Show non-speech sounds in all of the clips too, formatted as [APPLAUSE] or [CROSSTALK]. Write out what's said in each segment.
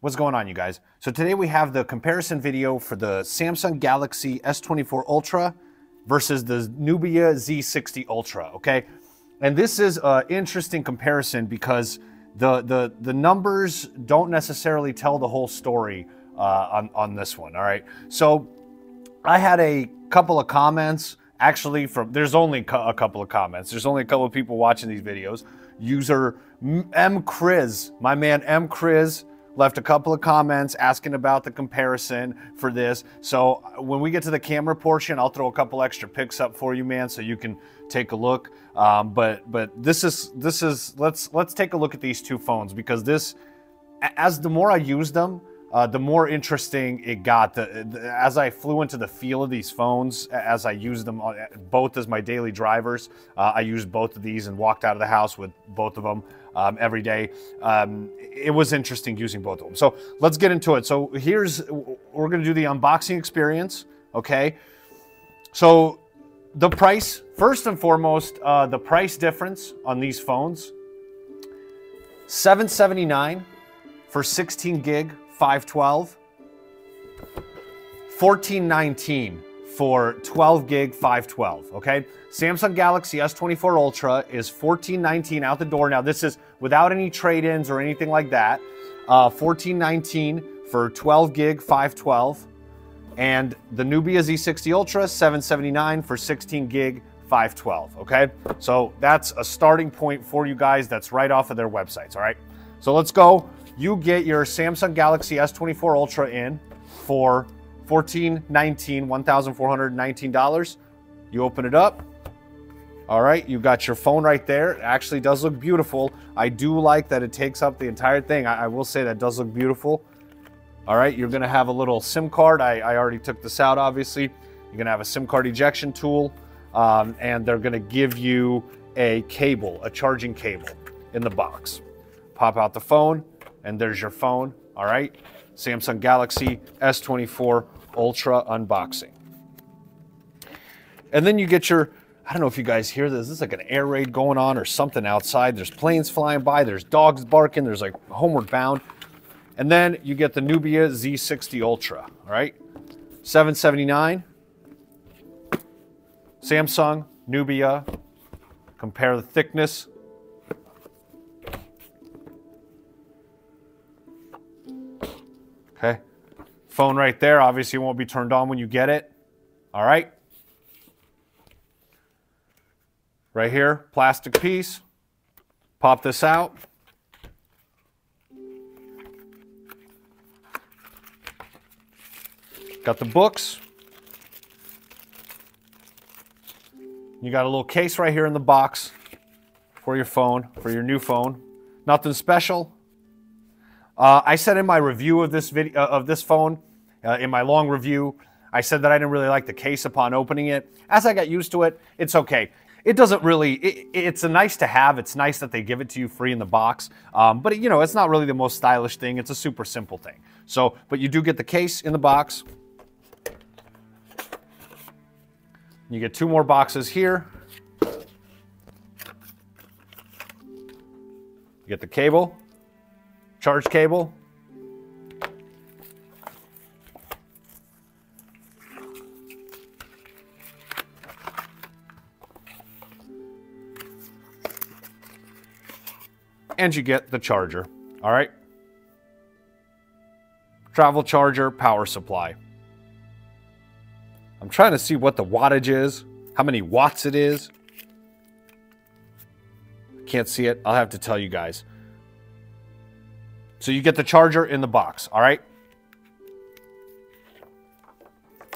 What's going on, you guys? So today we have the comparison video for the Samsung Galaxy S24 Ultra versus the Nubia Z60 Ultra, okay? And this is an interesting comparison because the, the, the numbers don't necessarily tell the whole story uh, on, on this one, all right? So I had a couple of comments, actually from, there's only a couple of comments. There's only a couple of people watching these videos. User M. Chris, my man M. Chris, left a couple of comments asking about the comparison for this. So when we get to the camera portion, I'll throw a couple extra pics up for you, man, so you can take a look. Um, but but this is this is let's let's take a look at these two phones because this, as the more I use them, uh, the more interesting it got. The, the, as I flew into the feel of these phones, as I used them uh, both as my daily drivers, uh, I used both of these and walked out of the house with both of them um, every day. Um, it was interesting using both of them. So let's get into it. So here's, we're going to do the unboxing experience, okay? So the price, first and foremost, uh, the price difference on these phones, 779 for 16 gig 512. 1419 for 12 gig 512, okay? Samsung Galaxy S24 Ultra is 1419 out the door. Now this is without any trade-ins or anything like that. Uh, 1419 for 12 gig 512. And the Nubia Z60 Ultra, 779 for 16 gig 512, okay? So that's a starting point for you guys. That's right off of their websites, all right? So let's go you get your Samsung Galaxy S24 Ultra in for $1,419, $1,419. You open it up. All right, you got your phone right there. It actually does look beautiful. I do like that it takes up the entire thing. I, I will say that does look beautiful. All right, you're gonna have a little SIM card. I, I already took this out, obviously. You're gonna have a SIM card ejection tool, um, and they're gonna give you a cable, a charging cable in the box. Pop out the phone, and there's your phone, all right? Samsung Galaxy S24 Ultra unboxing. And then you get your, I don't know if you guys hear this, this is like an air raid going on or something outside. There's planes flying by, there's dogs barking, there's like homeward bound. And then you get the Nubia Z60 Ultra, all right? 779. Samsung, Nubia. Compare the thickness, Okay. Phone right there, obviously won't be turned on when you get it. All right. Right here, plastic piece. Pop this out. Got the books. You got a little case right here in the box for your phone, for your new phone. Nothing special. Uh, I said in my review of this video uh, of this phone, uh, in my long review, I said that I didn't really like the case upon opening it. As I got used to it, it's okay. It doesn't really. It, it's a nice to have. It's nice that they give it to you free in the box. Um, but you know, it's not really the most stylish thing. It's a super simple thing. So, but you do get the case in the box. You get two more boxes here. You get the cable charge cable. And you get the charger, all right? Travel charger, power supply. I'm trying to see what the wattage is, how many watts it is. Can't see it. I'll have to tell you guys. So you get the charger in the box, all right?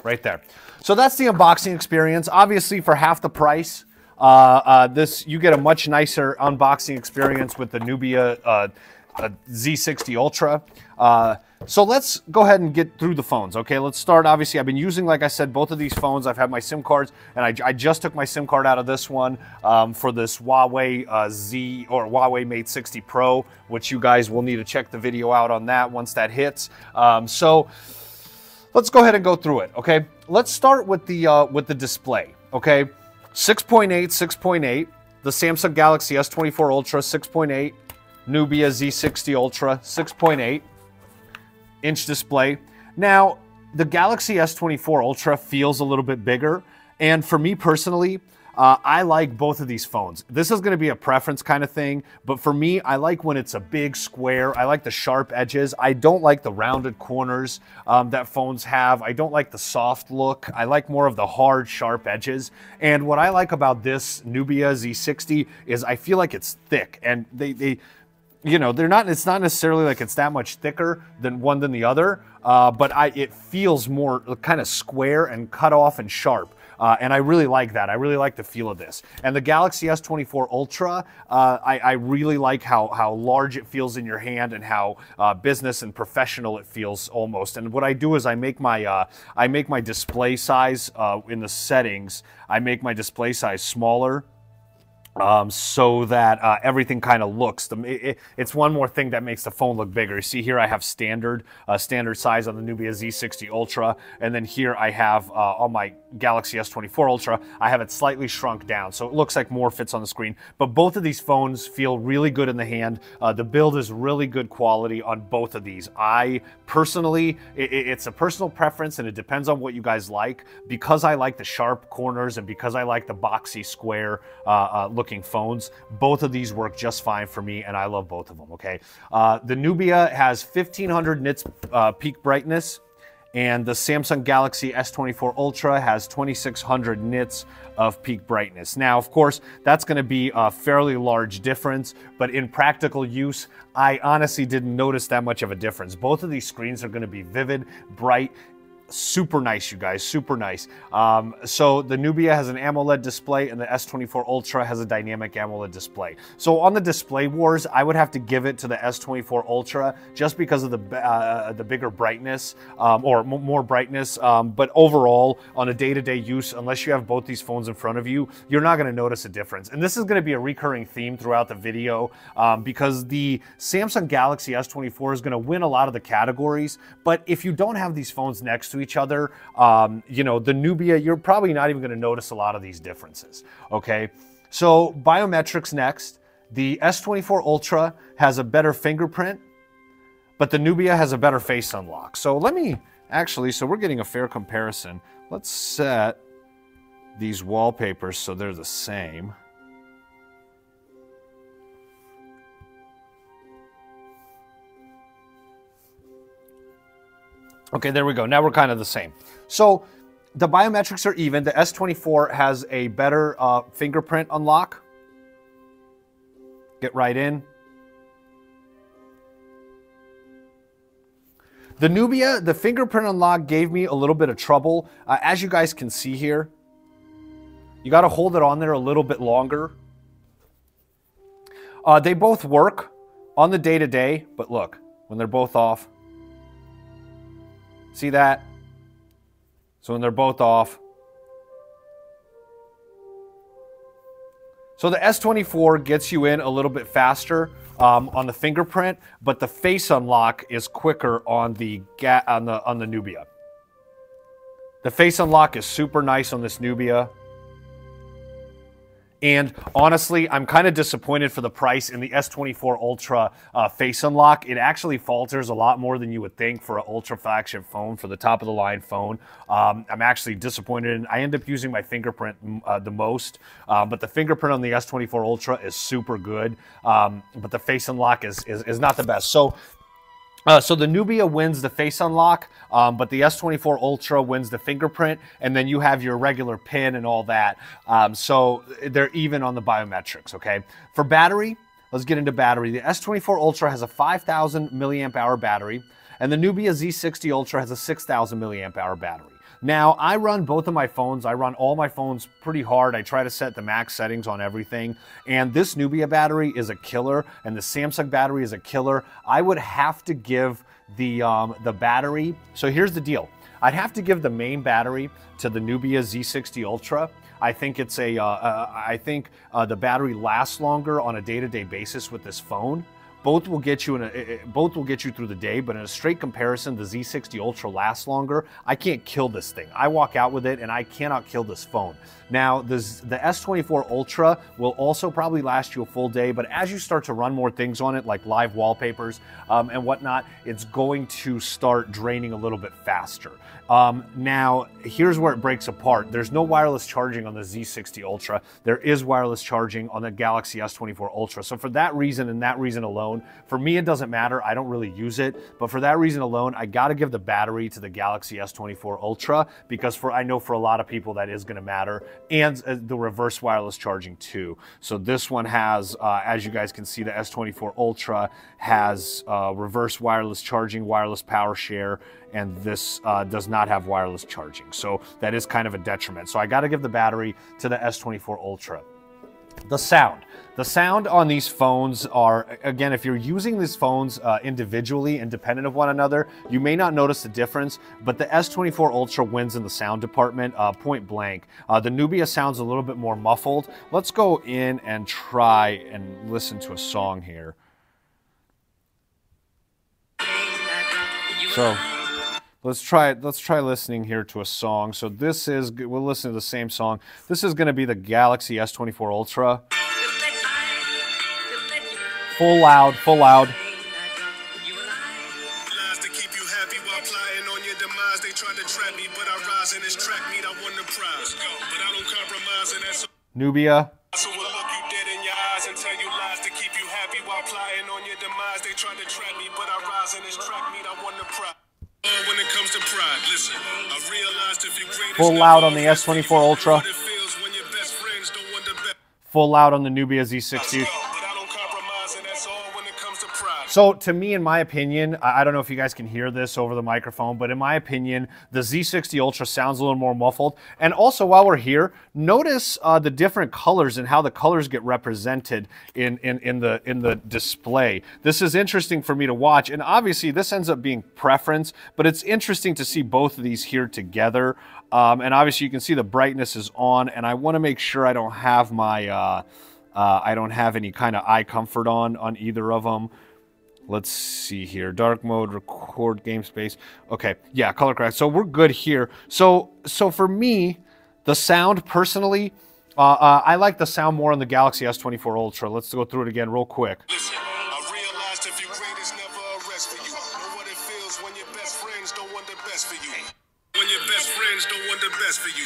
Right there. So that's the unboxing experience. Obviously, for half the price, uh, uh, this you get a much nicer unboxing experience with the Nubia uh, Z60 Ultra. So let's go ahead and get through the phones. Okay, let's start. Obviously, I've been using, like I said, both of these phones. I've had my SIM cards, and I, I just took my SIM card out of this one um, for this Huawei uh, Z or Huawei Mate 60 Pro, which you guys will need to check the video out on that once that hits. Um, so let's go ahead and go through it. Okay, let's start with the uh, with the display. Okay, 6.8, 6.8. The Samsung Galaxy S24 Ultra 6.8. Nubia Z60 Ultra 6.8. inch display. Now, the Galaxy S24 Ultra feels a little bit bigger. And for me personally, uh, I like both of these phones. This is going to be a preference kind of thing, but for me, I like when it's a big square. I like the sharp edges. I don't like the rounded corners um, that phones have. I don't like the soft look. I like more of the hard, sharp edges. And what I like about this Nubia Z60 is I feel like it's thick and they, they you know, they're not. It's not necessarily like it's that much thicker than one than the other, uh, but I it feels more kind of square and cut off and sharp. Uh, and I really like that. I really like the feel of this. And the Galaxy S24 Ultra, uh, I, I, really like how, how large it feels in your hand and how uh, business and professional it feels almost. And what I do is I make my, uh, I make my display size uh, in the settings, I make my display size smaller um, so that uh, everything kind of looks. The, it, it's one more thing that makes the phone look bigger. You see here I have standard uh, standard size on the Nubia Z60 Ultra, and then here I have uh, on my Galaxy S24 Ultra, I have it slightly shrunk down, so it looks like more fits on the screen. But both of these phones feel really good in the hand. Uh, the build is really good quality on both of these. I personally, it, it's a personal preference, and it depends on what you guys like. Because I like the sharp corners and because I like the boxy square uh, uh, looking phones. Both of these work just fine for me, and I love both of them, okay? Uh, the Nubia has 1500 nits uh, peak brightness, and the Samsung Galaxy S24 Ultra has 2600 nits of peak brightness. Now, of course, that's gonna be a fairly large difference, but in practical use, I honestly didn't notice that much of a difference. Both of these screens are gonna be vivid, bright, super nice, you guys, super nice. Um, so the Nubia has an AMOLED display and the S24 Ultra has a dynamic AMOLED display. So on the display wars, I would have to give it to the S24 Ultra just because of the uh, the bigger brightness um, or more brightness. Um, but overall, on a day-to-day -day use, unless you have both these phones in front of you, you're not going to notice a difference. And this is going to be a recurring theme throughout the video um, because the Samsung Galaxy S24 is going to win a lot of the categories. But if you don't have these phones next to each other. Um, you know, the Nubia, you're probably not even going to notice a lot of these differences. Okay, so biometrics next. The S24 Ultra has a better fingerprint, but the Nubia has a better face unlock. So let me actually, so we're getting a fair comparison. Let's set these wallpapers so they're the same. Okay, there we go. Now we're kind of the same. So the biometrics are even. The S24 has a better uh, fingerprint unlock. Get right in. The Nubia, the fingerprint unlock gave me a little bit of trouble. Uh, as you guys can see here, you got to hold it on there a little bit longer. Uh, they both work on the day-to-day, -day, but look, when they're both off, See that? So when they're both off. So the S24 gets you in a little bit faster um, on the fingerprint, but the face unlock is quicker on the on the on the Nubia. The face unlock is super nice on this Nubia. And honestly, I'm kind of disappointed for the price in the S24 Ultra uh, face unlock. It actually falters a lot more than you would think for an ultra flagship phone, for the top of the line phone. Um, I'm actually disappointed. And I end up using my fingerprint uh, the most, uh, but the fingerprint on the S24 Ultra is super good. Um, but the face unlock is, is, is not the best. So uh, so the Nubia wins the face unlock, um, but the S24 Ultra wins the fingerprint, and then you have your regular pin and all that. Um, so they're even on the biometrics, okay? For battery, let's get into battery. The S24 Ultra has a 5,000 milliamp hour battery, and the Nubia Z60 Ultra has a 6,000 milliamp hour battery. Now, I run both of my phones. I run all my phones pretty hard. I try to set the max settings on everything. And this Nubia battery is a killer, and the Samsung battery is a killer. I would have to give the, um, the battery. So here's the deal. I'd have to give the main battery to the Nubia Z60 Ultra. I think it's a. Uh, uh, I think uh, the battery lasts longer on a day-to-day -day basis with this phone. Both will get you in a both will get you through the day, but in a straight comparison, the Z60 Ultra lasts longer. I can't kill this thing. I walk out with it and I cannot kill this phone. Now, the, the S24 Ultra will also probably last you a full day, but as you start to run more things on it, like live wallpapers um, and whatnot, it's going to start draining a little bit faster. Um, now, here's where it breaks apart. There's no wireless charging on the Z60 Ultra. There is wireless charging on the Galaxy S24 Ultra. So for that reason and that reason alone, for me, it doesn't matter. I don't really use it. But for that reason alone, I got to give the battery to the Galaxy S24 Ultra because for I know for a lot of people that is going to matter and uh, the reverse wireless charging too. So this one has, uh, as you guys can see, the S24 Ultra has uh, reverse wireless charging, wireless power share, and this uh, does not have wireless charging. So that is kind of a detriment. So I got to give the battery to the S24 Ultra. The sound. The sound on these phones are, again, if you're using these phones uh, individually, independent of one another, you may not notice the difference, but the S24 Ultra wins in the sound department, uh, point blank. Uh, the Nubia sounds a little bit more muffled. Let's go in and try and listen to a song here. So let's try let's try listening here to a song. So this is we'll listen to the same song. This is going to be the Galaxy S24 Ultra. Full loud, full loud. Nubia. Full loud on the S24 Ultra. Full loud on the Nubia Z60. So to me, in my opinion, I don't know if you guys can hear this over the microphone, but in my opinion, the Z60 Ultra sounds a little more muffled. And also while we're here, notice uh, the different colors and how the colors get represented in, in, in, the, in the display. This is interesting for me to watch. And obviously this ends up being preference, but it's interesting to see both of these here together. Um, and obviously you can see the brightness is on and I want to make sure I don't have my, uh, uh, I don't have any kind of eye comfort on, on either of them. Let's see here. Dark mode, record game space. Okay, yeah, color correct. So we're good here. So so for me, the sound personally, uh, uh, I like the sound more on the Galaxy S24 Ultra. Let's go through it again real quick. Listen, when your best friends don't want the best for you.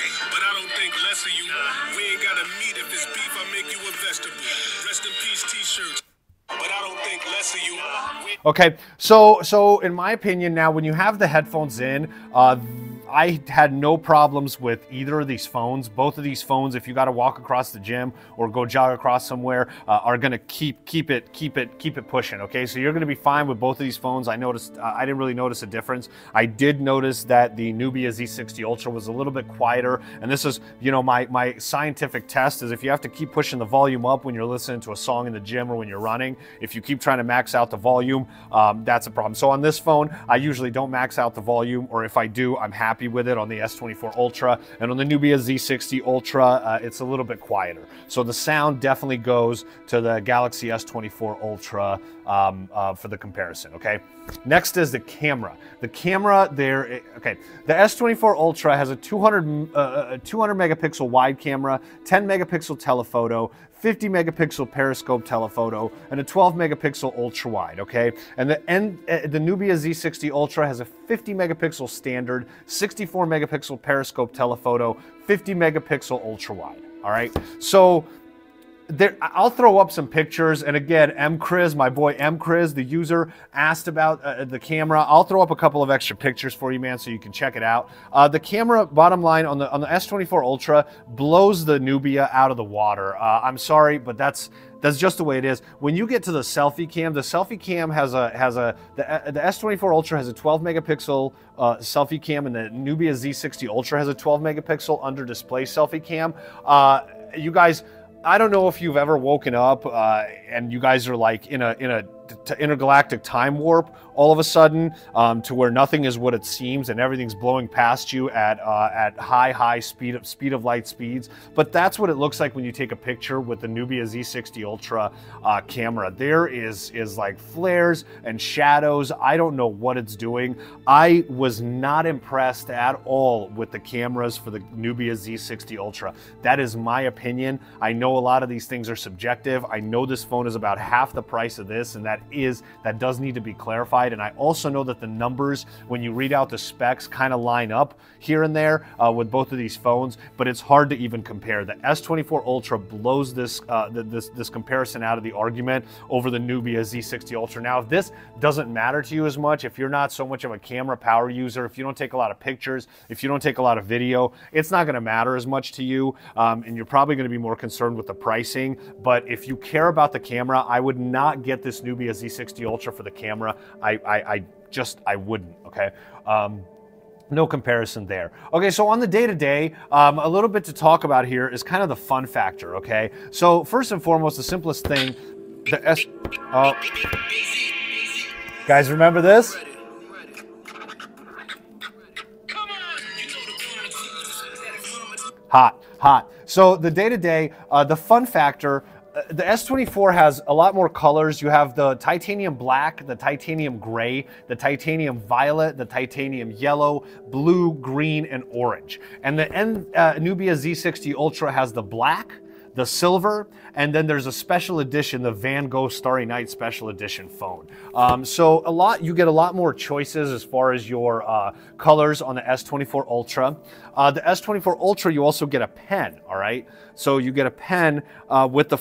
But I don't think less of you. Okay, so so in my opinion, now when you have the headphones in, uh, I had no problems with either of these phones. Both of these phones, if you got to walk across the gym or go jog across somewhere, uh, are going to keep keep it keep it keep it pushing. Okay, so you're going to be fine with both of these phones. I noticed uh, I didn't really notice a difference. I did notice that the Nubia Z60 Ultra was a little bit quieter, and this is you know my my scientific test is if you have to keep pushing the volume up when you're listening to a song in the gym or when you're running, if you keep trying to max out the volume, um, that's a problem. So on this phone, I usually don't max out the volume, or if I do, I'm happy with it on the S24 Ultra. And on the Nubia Z60 Ultra, uh, it's a little bit quieter. So the sound definitely goes to the Galaxy S24 Ultra um, uh, for the comparison, okay? Next is the camera. The camera there, okay, the S24 Ultra has a 200, uh, 200 megapixel wide camera, 10 megapixel telephoto, 50 megapixel periscope telephoto, and a 12 megapixel ultra wide, okay? And the, uh, the Nubia Z60 Ultra has a 50 megapixel standard, 64 megapixel periscope telephoto, 50 megapixel ultra wide, all right? So there, I'll throw up some pictures. And again, M. Chris, my boy M. Chris, the user, asked about uh, the camera. I'll throw up a couple of extra pictures for you, man, so you can check it out. Uh, the camera, bottom line, on the on the S24 Ultra blows the Nubia out of the water. Uh, I'm sorry, but that's that's just the way it is. When you get to the selfie cam, the selfie cam has a has a the, uh, the S24 Ultra has a 12 megapixel uh, selfie cam, and the Nubia Z60 Ultra has a 12 megapixel under display selfie cam. Uh, you guys I don't know if you've ever woken up uh, and you guys are like in a in a to intergalactic time warp all of a sudden um, to where nothing is what it seems and everything's blowing past you at uh, at high high speed of speed of light speeds. But that's what it looks like when you take a picture with the Nubia Z60 Ultra uh, camera. There is is like flares and shadows. I don't know what it's doing. I was not impressed at all with the cameras for the Nubia Z60 Ultra. That is my opinion. I know a lot of these things are subjective. I know this phone is about half the price of this, and that is that does need to be clarified. And I also know that the numbers, when you read out the specs, kind of line up here and there uh, with both of these phones, but it's hard to even compare. The S24 Ultra blows this uh, this this comparison out of the argument over the Nubia Z60 Ultra. Now, if this doesn't matter to you as much, if you're not so much of a camera power user, if you don't take a lot of pictures, if you don't take a lot of video, it's not going to matter as much to you, um, and you're probably going to be more concerned with the pricing. But if you care about the camera, I would not get this Nubia Z60 Ultra for the camera. I, I, I just, I wouldn't, okay? Um, no comparison there. Okay, so on the day to day, um, a little bit to talk about here is kind of the fun factor, okay? So, first and foremost, the simplest thing, the S. Oh. Guys, remember this? Hot, hot. So, the day to day, the fun factor the S24 has a lot more colors. You have the titanium black, the titanium gray, the titanium violet, the titanium yellow, blue, green, and orange. And the N, uh, Nubia Z60 Ultra has the black, the silver, and then there's a special edition, the Van Gogh Starry Night Special Edition phone. Um, so a lot, you get a lot more choices as far as your uh, colors on the S24 Ultra. Uh, the S24 Ultra, you also get a pen, all right? So you get a pen uh, with the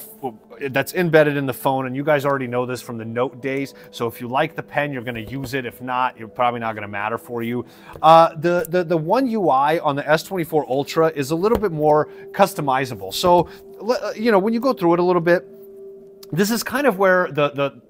that's embedded in the phone, and you guys already know this from the Note days. So if you like the pen, you're going to use it. If not, you're probably not going to matter for you. Uh, the, the the One UI on the S24 Ultra is a little bit more customizable. So uh, you know when you go through it a little bit, this is kind of where the the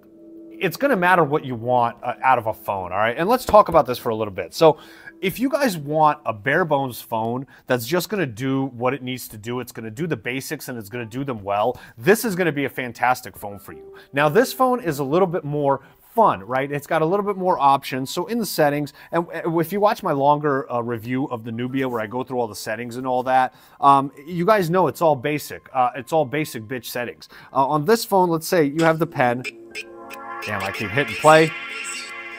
it's going to matter what you want uh, out of a phone, all right? And let's talk about this for a little bit. So, if you guys want a bare bones phone that's just going to do what it needs to do, it's going to do the basics and it's going to do them well, this is going to be a fantastic phone for you. Now, this phone is a little bit more fun, right? It's got a little bit more options. So in the settings, and if you watch my longer uh, review of the Nubia where I go through all the settings and all that, um, you guys know it's all basic. Uh, it's all basic bitch settings. Uh, on this phone, let's say you have the pen. Damn, I keep hitting play.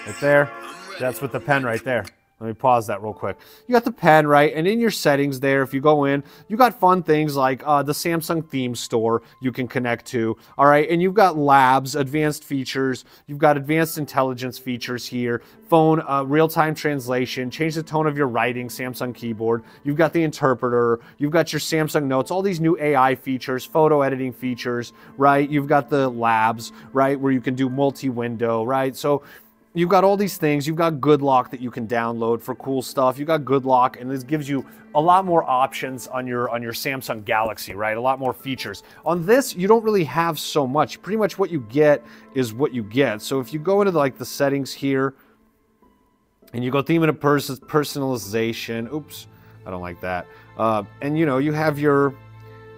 Right there. That's with the pen right there. Let me pause that real quick. You got the pen, right? And in your settings there, if you go in, you got fun things like uh, the Samsung theme store you can connect to. All right. And you've got labs, advanced features. You've got advanced intelligence features here. Phone, uh, real time translation, change the tone of your writing, Samsung keyboard. You've got the interpreter. You've got your Samsung notes, all these new AI features, photo editing features, right? You've got the labs, right? Where you can do multi window, right? So, You've got all these things. You've got Good Lock that you can download for cool stuff. You've got Good Lock, and this gives you a lot more options on your on your Samsung Galaxy, right? A lot more features. On this, you don't really have so much. Pretty much what you get is what you get. So if you go into the, like the settings here, and you go theme and personalization. Oops, I don't like that. Uh, and you know you have your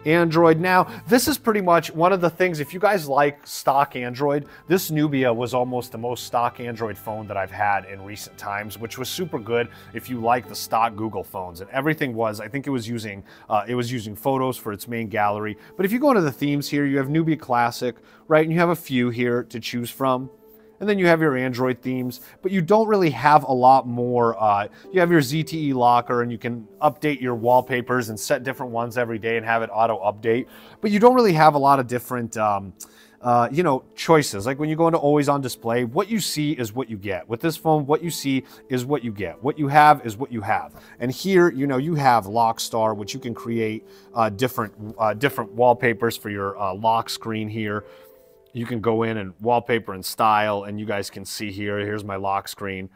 Android. Now, this is pretty much one of the things, if you guys like stock Android, this Nubia was almost the most stock Android phone that I've had in recent times, which was super good if you like the stock Google phones. And everything was, I think it was using, uh, it was using photos for its main gallery. But if you go into the themes here, you have Nubia Classic, right? And you have a few here to choose from. And then you have your Android themes, but you don't really have a lot more. Uh, you have your ZTE locker and you can update your wallpapers and set different ones every day and have it auto update. But you don't really have a lot of different, um, uh, you know, choices. Like when you go into always on display, what you see is what you get. With this phone, what you see is what you get. What you have is what you have. And here, you know, you have Lockstar, which you can create uh, different, uh, different wallpapers for your uh, lock screen here you can go in and wallpaper and style and you guys can see here, here's my lock screen.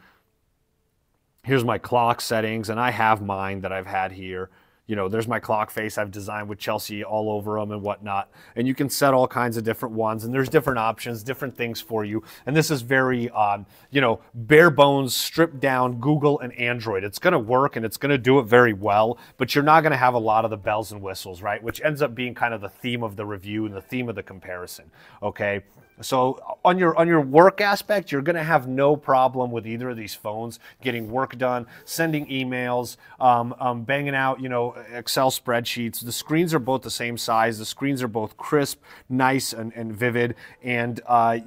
Here's my clock settings and I have mine that I've had here you know, there's my clock face I've designed with Chelsea all over them and whatnot. And you can set all kinds of different ones and there's different options, different things for you. And this is very, um, you know, bare bones, stripped down Google and Android. It's going to work and it's going to do it very well, but you're not going to have a lot of the bells and whistles, right? Which ends up being kind of the theme of the review and the theme of the comparison. Okay. So on your on your work aspect, you're going to have no problem with either of these phones getting work done, sending emails, um, um, banging out you know Excel spreadsheets. The screens are both the same size. The screens are both crisp, nice, and, and vivid, and uh,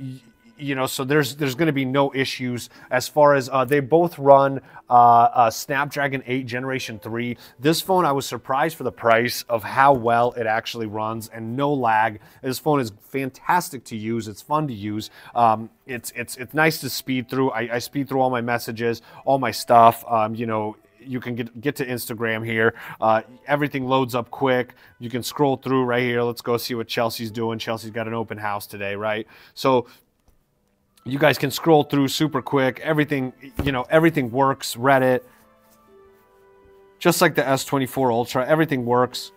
you know, so there's there's going to be no issues as far as uh, they both run uh, uh, Snapdragon 8 Generation 3. This phone, I was surprised for the price of how well it actually runs and no lag. This phone is fantastic to use. It's fun to use. Um, it's it's it's nice to speed through. I, I, speed through all my messages, all my stuff. Um, you know, you can get get to Instagram here. Uh, everything loads up quick. You can scroll through right here. Let's go see what Chelsea's doing. Chelsea's got an open house today, right? So you guys can scroll through super quick. Everything, you know, everything works. Reddit, just like the S24 Ultra, everything works.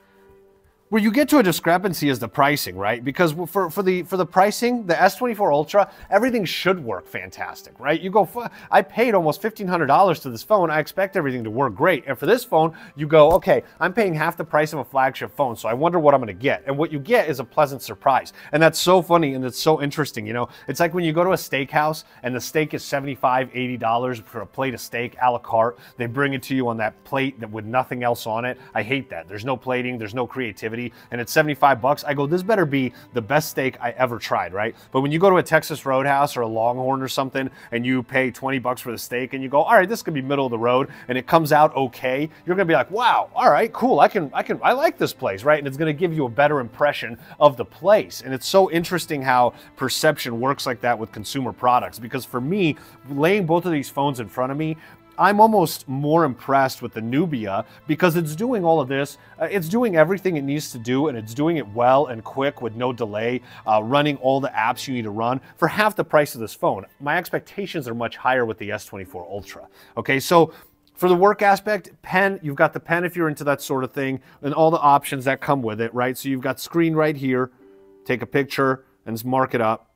Where you get to a discrepancy is the pricing, right? Because for, for the for the pricing, the S24 Ultra, everything should work fantastic, right? You go, I paid almost $1,500 to this phone. I expect everything to work great. And for this phone, you go, okay, I'm paying half the price of a flagship phone, so I wonder what I'm going to get. And what you get is a pleasant surprise. And that's so funny and it's so interesting. You know, it's like when you go to a steakhouse and the steak is $75, $80 for a plate of steak a la carte. They bring it to you on that plate that with nothing else on it. I hate that. There's no plating, there's no creativity and it's 75 bucks, I go, this better be the best steak I ever tried, right? But when you go to a Texas Roadhouse or a Longhorn or something and you pay 20 bucks for the steak and you go, all right, this could be middle of the road and it comes out okay, you're gonna be like, wow, all right, cool, I can, I can, I like this place, right? And it's gonna give you a better impression of the place. And it's so interesting how perception works like that with consumer products because for me, laying both of these phones in front of me, I'm almost more impressed with the Nubia because it's doing all of this. Uh, it's doing everything it needs to do and it's doing it well and quick with no delay, uh, running all the apps you need to run for half the price of this phone. My expectations are much higher with the S24 Ultra. Okay, so for the work aspect, pen, you've got the pen if you're into that sort of thing and all the options that come with it, right? So you've got screen right here, take a picture and mark it up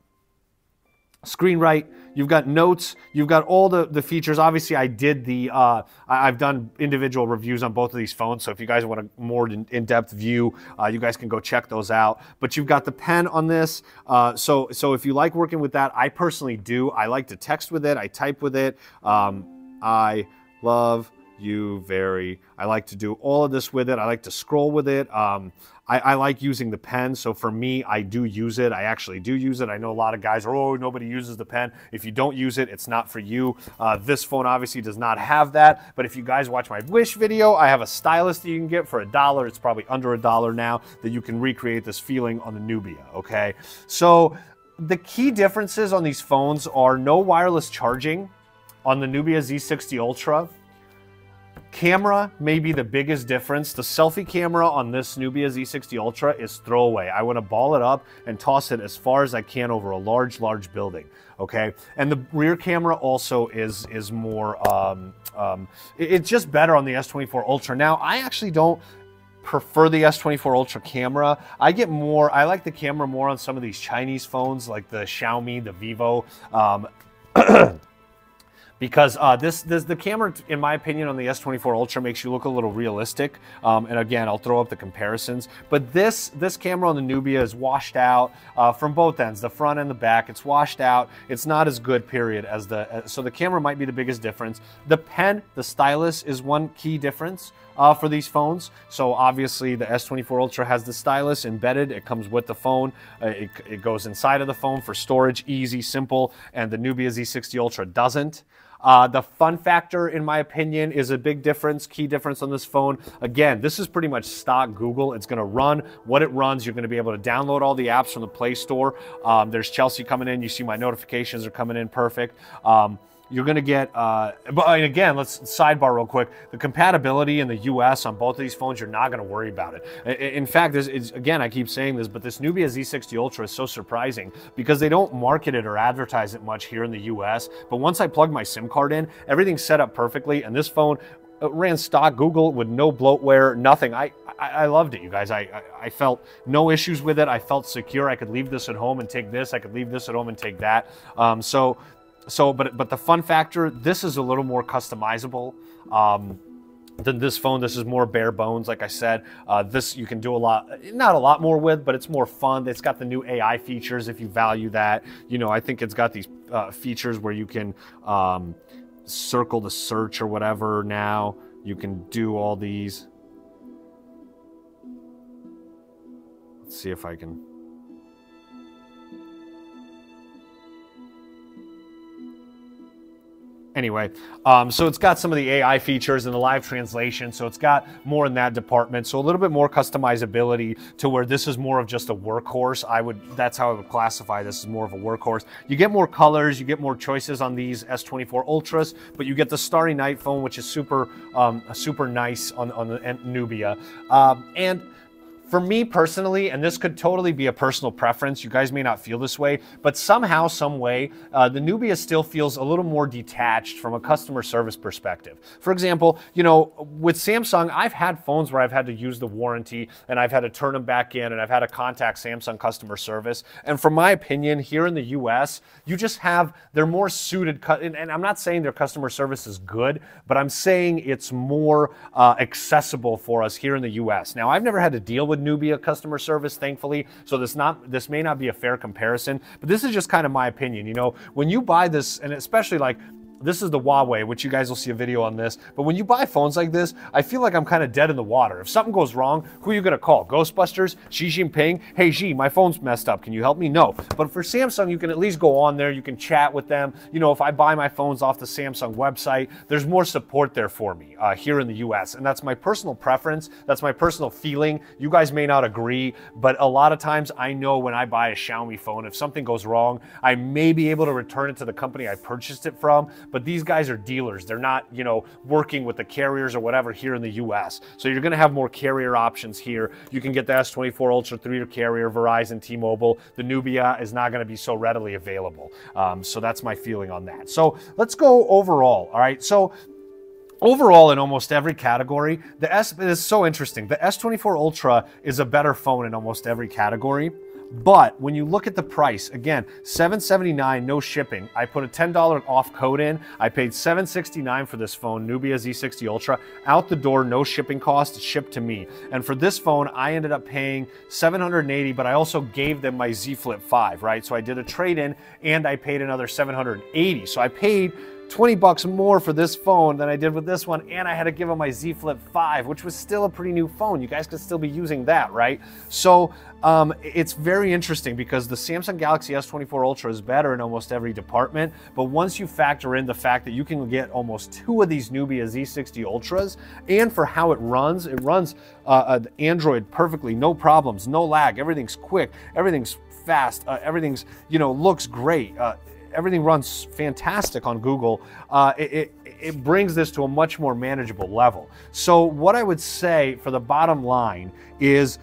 screen right you've got notes you've got all the the features. Obviously i did the uh, i've done individual reviews on both of these phones so if you guys want a more in-depth view uh, you guys can go check those out. But you've got the pen on this uh, so so if you like working with that i personally do. I like to text with it i type with it. Um, i love you very i like to do all of this with it i like to scroll with it um, I, I, like using the pen. So for me, I do use it. I actually do use it. I know a lot of guys are, oh, nobody uses the pen. If you don't use it, it's not for you. Uh, this phone obviously does not have that. But if you guys watch my Wish video, I have a stylus that you can get for a dollar. It's probably under a dollar now that you can recreate this feeling on the Nubia, okay? So the key differences on these phones are no wireless charging on the Nubia Z60 Ultra. Camera may be the biggest difference. The selfie camera on this Nubia Z60 Ultra is throwaway. I want to ball it up and toss it as far as I can over a large, large building. Okay, and the rear camera also is is more. Um, um, it's just better on the S24 Ultra. Now, I actually don't prefer the S24 Ultra camera. I get more, I like the camera more on some of these Chinese phones like the Xiaomi, the Vivo. Um, [CLEARS THROAT] because uh, this, this the camera, in my opinion, on the S24 Ultra makes you look a little realistic. Um, and again, I'll throw up the comparisons. But this this camera on the Nubia is washed out uh, from both ends, the front and the back. It's washed out. It's not as good, period, as the uh, so the camera might be the biggest difference. The pen, the stylus, is one key difference. Uh, for these phones. So obviously the S24 Ultra has the stylus embedded. It comes with the phone. Uh, it, it, goes inside of the phone for storage, easy, simple, and the Nubia Z60 Ultra doesn't. Uh, the fun factor, in my opinion, is a big difference, key difference on this phone. Again, this is pretty much stock Google. It's going to run what it runs. You're going to be able to download all the apps from the Play Store. Um, there's Chelsea coming in. You see my notifications are coming in perfect. Um, you're going to get, uh, but again, let's sidebar real quick. The compatibility in the US on both of these phones, you're not going to worry about it. In fact, this is, again, I keep saying this, but this Nubia Z60 Ultra is so surprising because they don't market it or advertise it much here in the US. But once I plug my SIM card in, everything's set up perfectly. And this phone, uh, ran stock Google with no bloatware, nothing. I, I, loved it, you guys. I, I, I, felt no issues with it. I felt secure. I could leave this at home and take this. I could leave this at home and take that. Um, so so, but but the fun factor, this is a little more customizable. Um, than this phone. This is more bare bones, like I said. Uh, this you can do a lot, not a lot more with, but it's more fun. It's got the new AI features if you value that. You know, I think it's got these uh, features where you can um, circle the search or whatever now. You can do all these. Let's see if I can Anyway, um, so it's got some of the AI features and the live translation. So it's got more in that department. So a little bit more customizability to where this is more of just a workhorse. I would, that's how I would classify this as more of a workhorse. You get more colors, you get more choices on these S24 Ultras, but you get the Starry Night phone, which is super, um, super nice on, on the Nubia. Um, and for me personally, and this could totally be a personal preference, you guys may not feel this way, but somehow, some way, uh, the Nubia still feels a little more detached from a customer service perspective. For example, you know, with Samsung, I've had phones where I've had to use the warranty and I've had to turn them back in and I've had to contact Samsung customer service. And from my opinion, here in the US, you just have, they're more suited, and, and I'm not saying their customer service is good, but I'm saying it's more uh, accessible for us here in the US. Now, I've never had to deal with Nubia customer service, thankfully. So this not this may not be a fair comparison, but this is just kind of my opinion. You know, when you buy this, and especially like this is the Huawei, which you guys will see a video on this. But when you buy phones like this, I feel like I'm kind of dead in the water. If something goes wrong, who are you to call? Ghostbusters? Xi Jinping? Hey, Xi, my phone's messed up. Can you help me? No. But for Samsung, you can at least go on there. You can chat with them. You know, if I buy my phones off the Samsung website, there's more support there for me uh, here in the US. And that's my personal preference. That's my personal feeling. You guys may not agree, but a lot of times I know when I buy a Xiaomi phone, if something goes wrong, I may be able to return it to the company I purchased it from but these guys are dealers. They're not, you know, working with the carriers or whatever here in the US. So you're going to have more carrier options here. You can get the S24 Ultra through your carrier, Verizon, T-Mobile. The Nubia is not going to be so readily available. Um, so that's my feeling on that. So let's go overall. All right. So overall in almost every category the s is so interesting the s24 ultra is a better phone in almost every category but when you look at the price, again, 779 no shipping. I put a $10 off code in. I paid 769 for this phone, Nubia Z60 Ultra. Out the door, no shipping cost, shipped to me. And for this phone, I ended up paying 780, but I also gave them my Z Flip 5, right? So I did a trade-in and I paid another 780. So I paid 20 bucks more for this phone than I did with this one, and I had to give him my Z Flip 5, which was still a pretty new phone. You guys could still be using that, right? So um, it's very interesting because the Samsung Galaxy S24 Ultra is better in almost every department, but once you factor in the fact that you can get almost two of these Nubia Z60 Ultras, and for how it runs, it runs uh, Android perfectly, no problems, no lag, everything's quick, everything's fast, uh, everything's, you know, looks great. Uh, everything runs fantastic on Google. Uh, it, it, it brings this to a much more manageable level. So what I would say for the bottom line is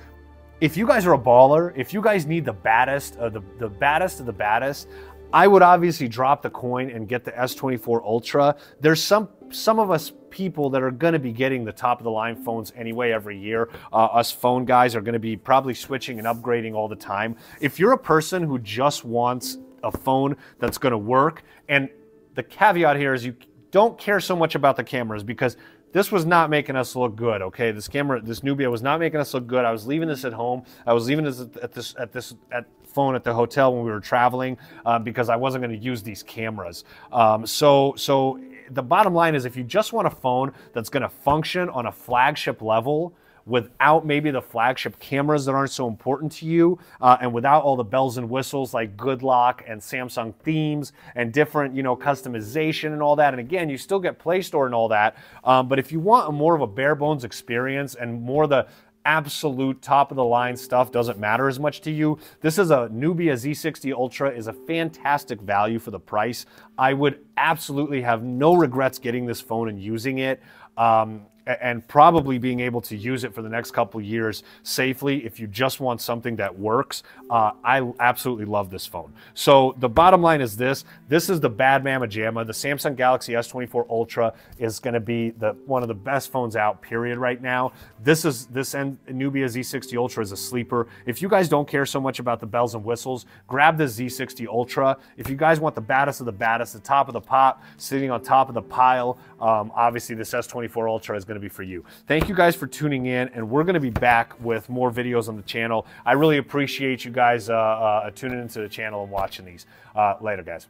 if you guys are a baller, if you guys need the baddest, uh, the, the baddest of the baddest, I would obviously drop the coin and get the S24 Ultra. There's some some of us people that are going to be getting the top of the line phones anyway every year. Uh, us phone guys are going to be probably switching and upgrading all the time. If you're a person who just wants a phone that's going to work. And the caveat here is you don't care so much about the cameras because this was not making us look good. Okay, this camera, this Nubia was not making us look good. I was leaving this at home. I was leaving this at this at this at phone at the hotel when we were traveling uh, because I wasn't going to use these cameras. Um, so so the bottom line is if you just want a phone that's going to function on a flagship level without maybe the flagship cameras that aren't so important to you, uh, and without all the bells and whistles like Good Lock and Samsung themes and different, you know, customization and all that. And again, you still get Play Store and all that. Um, but if you want a more of a bare bones experience and more the absolute top of the line stuff doesn't matter as much to you. This is a Nubia Z60 Ultra is a fantastic value for the price. I would absolutely have no regrets getting this phone and using it. Um, and probably being able to use it for the next couple years safely if you just want something that works. Uh, I absolutely love this phone. So the bottom line is this. This is the bad mamma jamma. The Samsung Galaxy S24 Ultra is going to be the one of the best phones out, period, right now. This is this Nubia Z60 Ultra is a sleeper. If you guys don't care so much about the bells and whistles, grab the Z60 Ultra. If you guys want the baddest of the baddest, the top of the pop, sitting on top of the pile, um, obviously this S24 S24 Ultra is going to be for you. Thank you guys for tuning in, and we're going to be back with more videos on the channel. I really appreciate you guys uh, uh, tuning into the channel and watching these. Uh, later, guys.